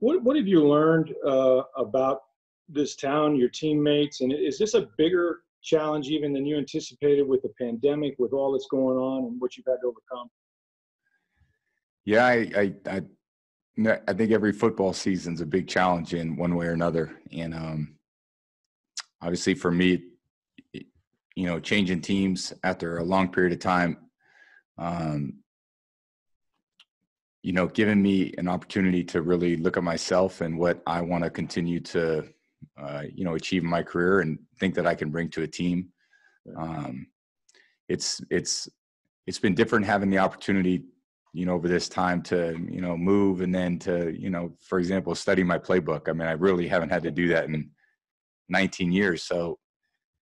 what what have you learned uh, about this town, your teammates, and is this a bigger challenge even than you anticipated with the pandemic, with all that's going on, and what you've had to overcome? Yeah, I I I, I think every football season's a big challenge in one way or another, and um, obviously for me, you know, changing teams after a long period of time, um, you know, giving me an opportunity to really look at myself and what I want to continue to, uh, you know, achieve in my career and think that I can bring to a team. Um, it's it's it's been different having the opportunity, you know, over this time to you know move and then to you know, for example, study my playbook. I mean, I really haven't had to do that in 19 years, so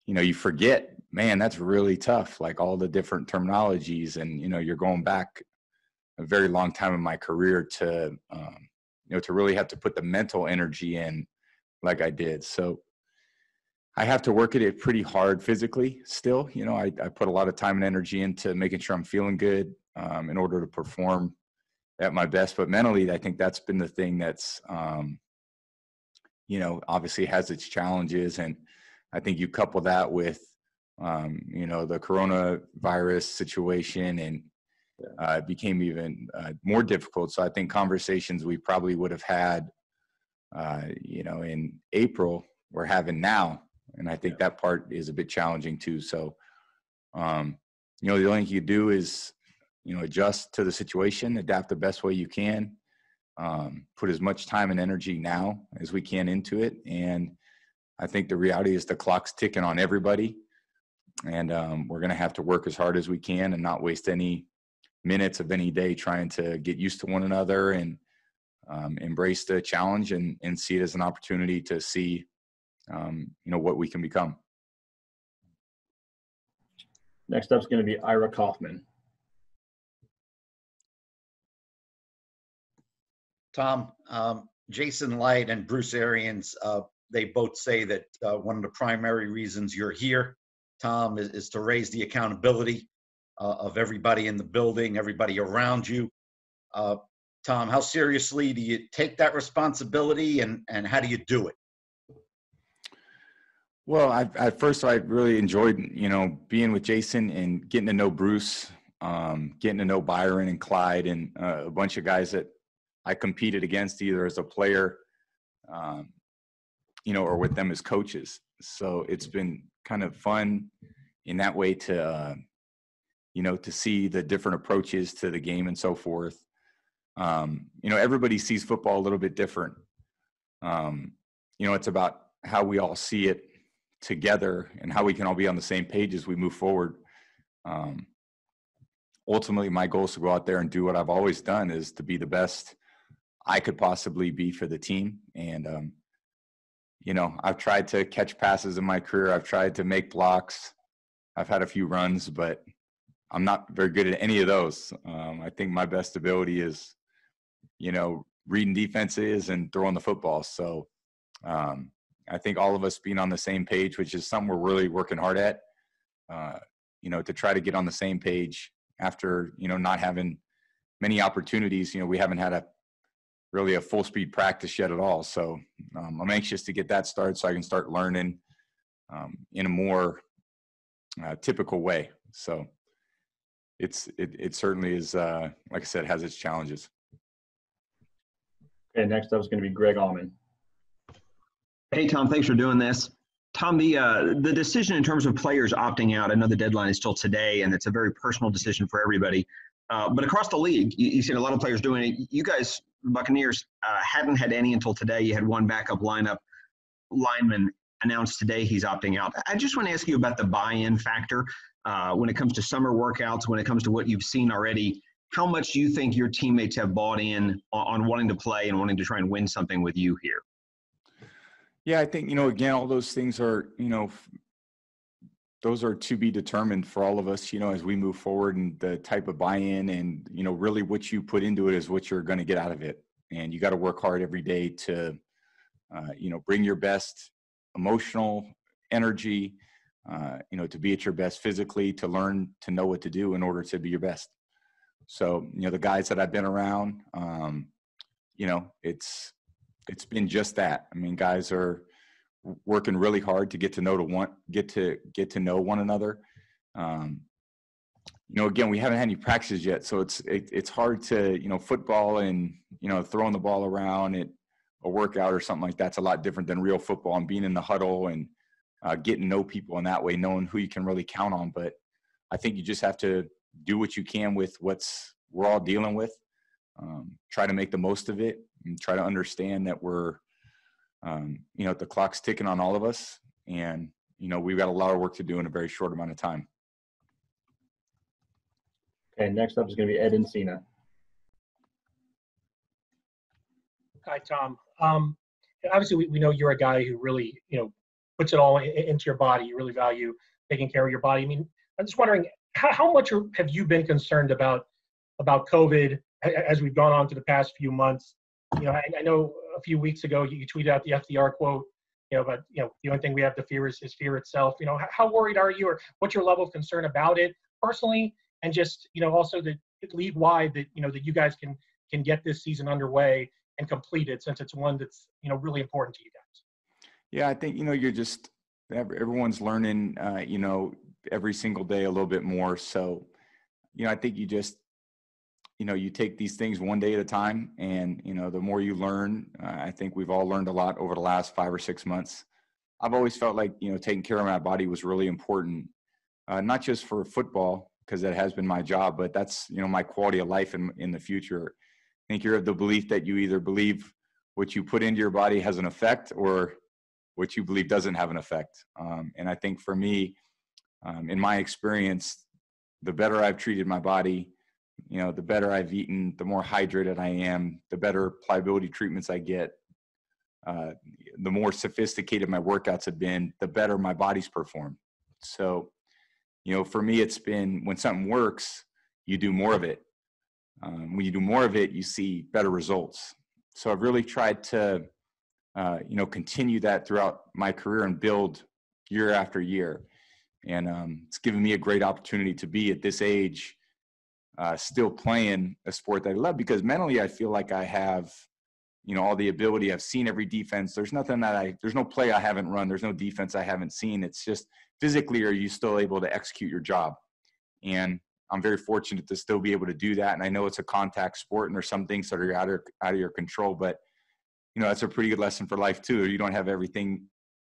you know, you forget, man, that's really tough. Like all the different terminologies, and you know, you're going back a very long time in my career to um, you know to really have to put the mental energy in like I did. So I have to work at it pretty hard physically still. You know, I, I put a lot of time and energy into making sure I'm feeling good um, in order to perform at my best. But mentally, I think that's been the thing that's, um, you know, obviously has its challenges. And I think you couple that with, um, you know, the coronavirus situation and uh, it became even uh, more difficult. So I think conversations we probably would have had, uh, you know, in April, we're having now, and I think that part is a bit challenging too. So, um, you know, the only thing you do is, you know, adjust to the situation, adapt the best way you can, um, put as much time and energy now as we can into it, and I think the reality is the clock's ticking on everybody, and um, we're going to have to work as hard as we can and not waste any minutes of any day trying to get used to one another and um, embrace the challenge and, and see it as an opportunity to see um, you know what we can become. Next up is going to be ira kaufman. Tom um, jason Licht and bruce arians uh, they both say that uh, one of the primary reasons you're here tom is, is to raise the accountability uh, of everybody in the building, everybody around you. Uh, Tom, how seriously do you take that responsibility, and and how do you do it? Well, I, at first I really enjoyed you know being with Jason and getting to know Bruce, um, getting to know Byron and Clyde and uh, a bunch of guys that I competed against either as a player, um, you know, or with them as coaches. So it's been kind of fun in that way to uh, you know, to see the different approaches to the game and so forth. Um, you know, everybody sees football a little bit different. Um, you know, it's about how we all see it together and how we can all be on the same page as we move forward. Um, ultimately, my goal is to go out there and do what I've always done is to be the best I could possibly be for the team. And, um, you know, I've tried to catch passes in my career. I've tried to make blocks. I've had a few runs, but I'm not very good at any of those. Um, I think my best ability is, you know, reading defenses and throwing the football. So um, I think all of us being on the same page, which is something we're really working hard at, uh, you know, to try to get on the same page after, you know, not having many opportunities. You know, we haven't had a really a full speed practice yet at all. So um, I'm anxious to get that started so I can start learning um, in a more uh, typical way. So it's it, it certainly is uh, like I said has its challenges. Okay, next up is going to be Greg Auman. Hey Tom, thanks for doing this. Tom, the uh, the decision in terms of players opting out, I know the deadline is still today, and it's a very personal decision for everybody. Uh, but across the league, you, have seen a lot of players doing it. You guys, Buccaneers, uh, hadn't had any until today. You had one backup lineup lineman announced today he's opting out. I just want to ask you about the buy-in factor uh, when it comes to summer workouts, when it comes to what you've seen already. How much do you think your teammates have bought in on, on wanting to play and wanting to try and win something with you here? Yeah, I think you know. Again, all those things are you know, those are to be determined for all of us. You know, as we move forward and the type of buy-in and you know, really what you put into it is what you're going to get out of it. And you got to work hard every day to, uh, you know, bring your best emotional energy, uh, you know, to be at your best physically, to learn to know what to do in order to be your best. So, you know, the guys that I've been around, um, you know, it's it's been just that. I mean, guys are working really hard to get to know to one get to get to know one another. Um, you know, again, we haven't had any practices yet, so it's it, it's hard to you know football and you know throwing the ball around at a workout or something like that's a lot different than real football and being in the huddle and uh, getting to know people in that way, knowing who you can really count on. But I think you just have to do what you can with what's we're all dealing with. Um, try to make the most of it and try to understand that we're, um, you know, the clock's ticking on all of us, and you know we've got a lot of work to do in a very short amount of time. Okay, next up is going to be Ed Encina. Hi, Tom. Um, obviously, we, we know you're a guy who really, you know, puts it all in, into your body. You really value taking care of your body. I mean, I'm just wondering, how, how much have you been concerned about about COVID as we've gone on to the past few months? You know, I, I know a few weeks ago you, you tweeted out the FDR quote. You know, but you know, the only thing we have to fear is, is fear itself. You know, how, how worried are you, or what's your level of concern about it personally, and just you know, also the league wide that you know that you guys can can get this season underway and completed since it's one that's you know really important to you guys. Yeah, I think you know you're just everyone's learning, uh, you know, every single day a little bit more. So, you know, I think you just you know you take these things one day at a time, and you know the more you learn, uh, I think we've all learned a lot over the last five or six months. I've always felt like you know taking care of my body was really important, uh, not just for football because that has been my job, but that's you know my quality of life in in the future I think you're of the belief that you either believe what you put into your body has an effect or what you believe doesn't have an effect. Um, and I think for me, um, in my experience, the better I've treated my body, you know, the better I've eaten, the more hydrated I am, the better pliability treatments I get, uh, the more sophisticated my workouts have been, the better my body's performed. So, you know, for me, it's been when something works, you do more of it um, when you do more of it, you see better results. So I've really tried to, uh, you know, continue that throughout my career and build year after year. And um, it's given me a great opportunity to be at this age, uh, still playing a sport that I love because mentally I feel like I have, you know, all the ability. I've seen every defense. There's nothing that I, there's no play I haven't run. There's no defense I haven't seen. It's just physically, are you still able to execute your job? And I'm very fortunate to still be able to do that. And I know it's a contact sport and there's some things that are out of, out of your control, but you know, that's a pretty good lesson for life too. You don't have everything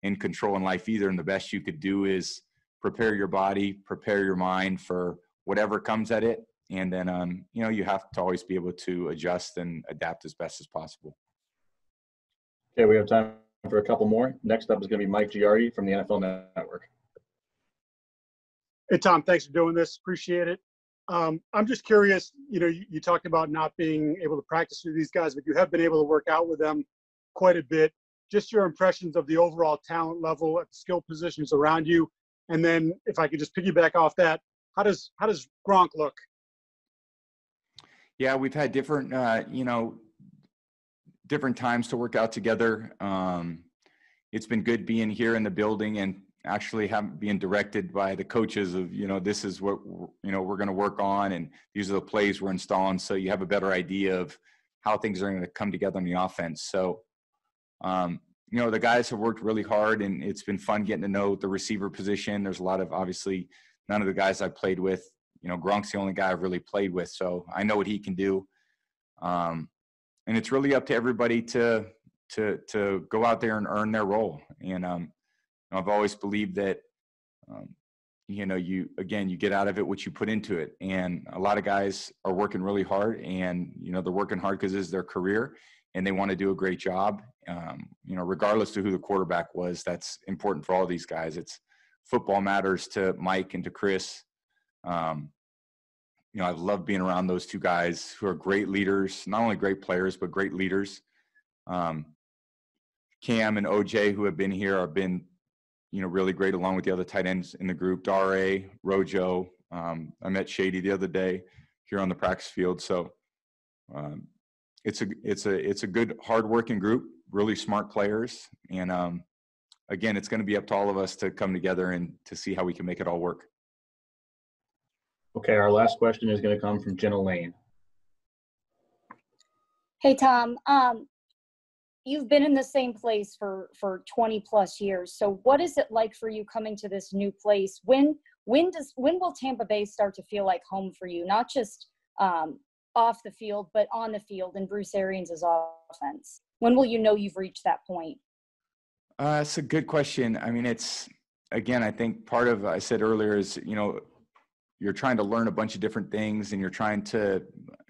in control in life either. And the best you could do is prepare your body, prepare your mind for whatever comes at it. And then, um, you know, you have to always be able to adjust and adapt as best as possible. Okay, we have time for a couple more. Next up is going to be Mike Giardi from the NFL Network. Hey, Tom, thanks for doing this. Appreciate it. Um, I'm just curious, you know, you, you, talked about not being able to practice with these guys, but you have been able to work out with them quite a bit. Just your impressions of the overall talent level at the skill positions around you. And then if I could just piggyback off that, how does how does Gronk look? Yeah, we've had different uh, you know, different times to work out together. Um, it's been good being here in the building and actually have being directed by the coaches of you know this is what you know we're going to work on and these are the plays we're installing so you have a better idea of how things are going to come together on the offense. So um, you know the guys have worked really hard and it's been fun getting to know the receiver position. There's a lot of obviously none of the guys I've played with you know gronk's the only guy i've really played with so i know what he can do. Um, and it's really up to everybody to to to go out there and earn their role and um, I've always believed that, um, you know, you again, you get out of it what you put into it, and a lot of guys are working really hard, and you know, they're working hard because it's their career, and they want to do a great job. Um, you know, regardless to who the quarterback was, that's important for all these guys. It's football matters to Mike and to Chris. Um, you know, I've loved being around those two guys who are great leaders, not only great players, but great leaders. Um, Cam and OJ, who have been here, have been you know, really great along with the other tight ends in the group. Dare, Rojo. Um, I met Shady the other day here on the practice field. So um, it's a it's a it's a good hardworking group, really smart players, and um, again, it's going to be up to all of us to come together and to see how we can make it all work. Okay, our last question is going to come from Jenna Laine. Hey Tom, um, you've been in the same place for for 20 plus years. So what is it like for you coming to this new place? When when does when will Tampa Bay start to feel like home for you? Not just um, off the field, but on the field in Bruce Arians' offense. When will you know you've reached that point? Uh, that's a good question. I mean, it's again, I think part of I said earlier is you know you're trying to learn a bunch of different things, and you're trying to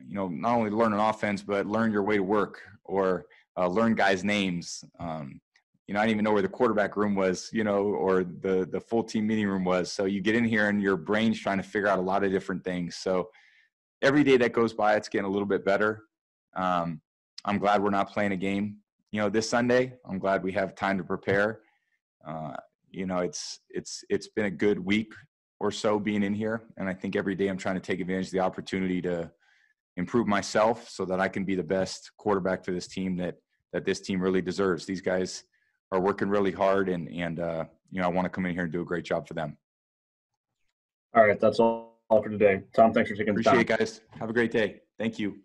you know not only learn an offense but learn your way to work or uh, learn guys' names. Um, you know, I didn't even know where the quarterback room was, you know, or the the full team meeting room was. So you get in here and your brain's trying to figure out a lot of different things. So every day that goes by, it's getting a little bit better. Um, I'm glad we're not playing a game, you know, this Sunday. I'm glad we have time to prepare. Uh, you know, it's it's it's been a good week or so being in here, and I think every day I'm trying to take advantage of the opportunity to improve myself so that I can be the best quarterback for this team that that this team really deserves. These guys are working really hard, and and uh, you know I want to come in here and do a great job for them. All right, that's all all for today. Tom, thanks for taking the time. Appreciate it, guys. Have a great day. Thank you.